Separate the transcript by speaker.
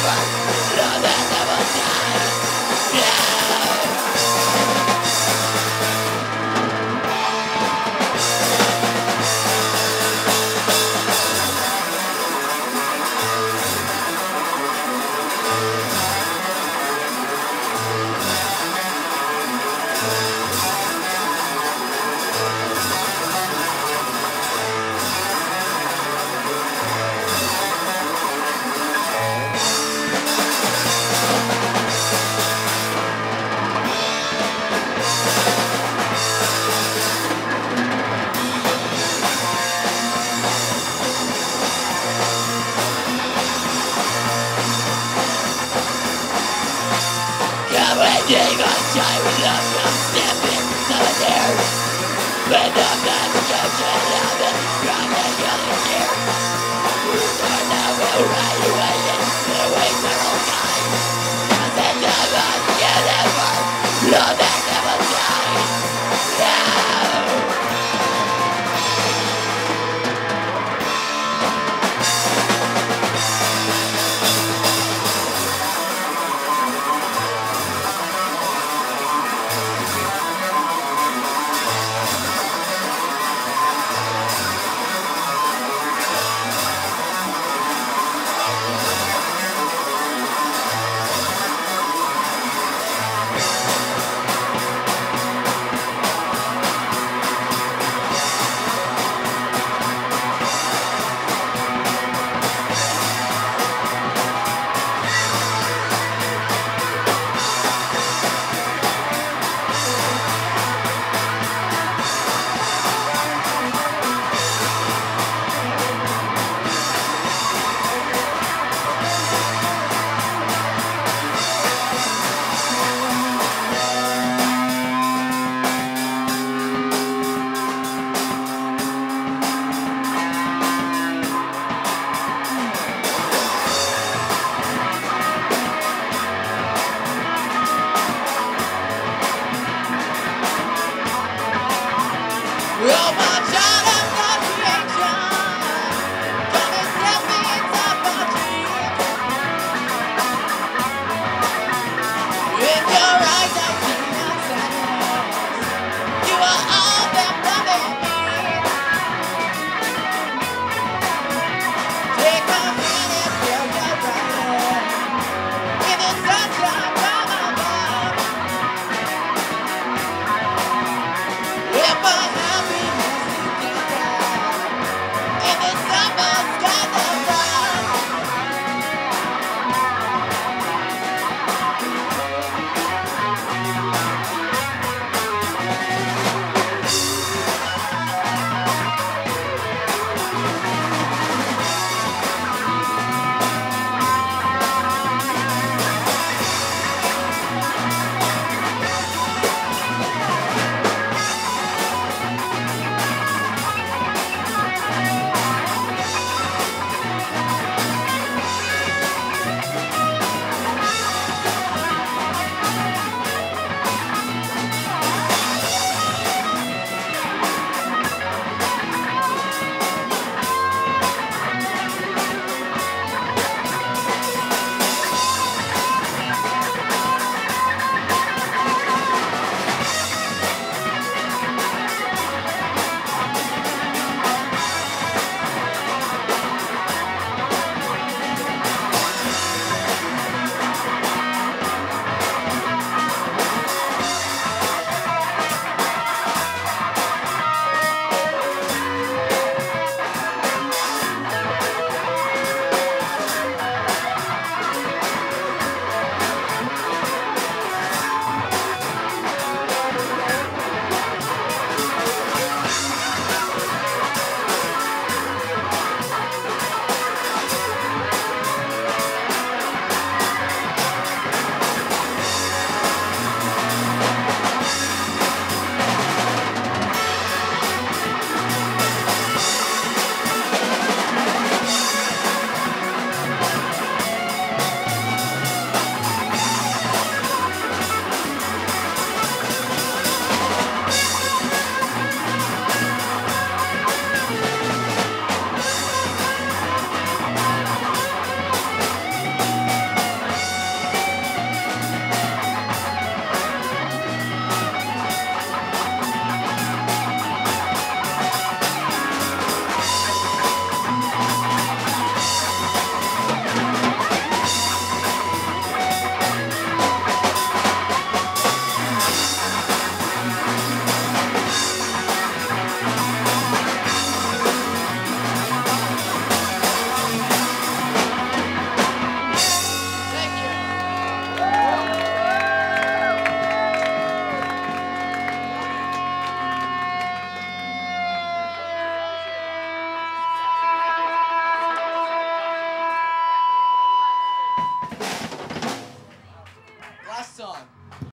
Speaker 1: Труд этого знает on time with love come stepping solitaire When the confusion of the chronic